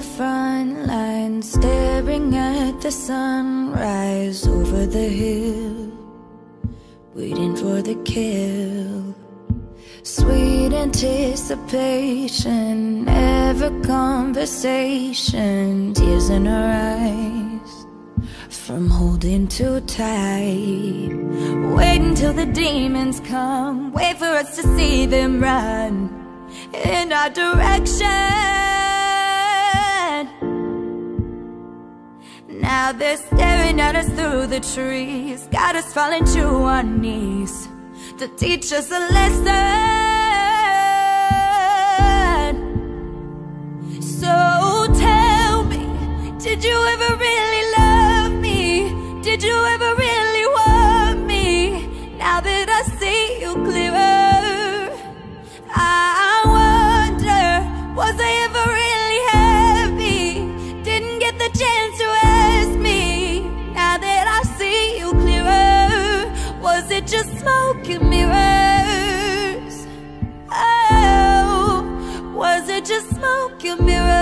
front line Staring at the sunrise over the hill Waiting for the kill. Sweet anticipation Ever conversation Tears in her eyes From holding too tight. Wait until the demons come Wait for us to see them run In our direction Now they're staring at us through the trees. Got us falling to our knees. To teach us a lesson So tell me Did you ever smoke mirrors? Oh, was it just smoke and mirrors?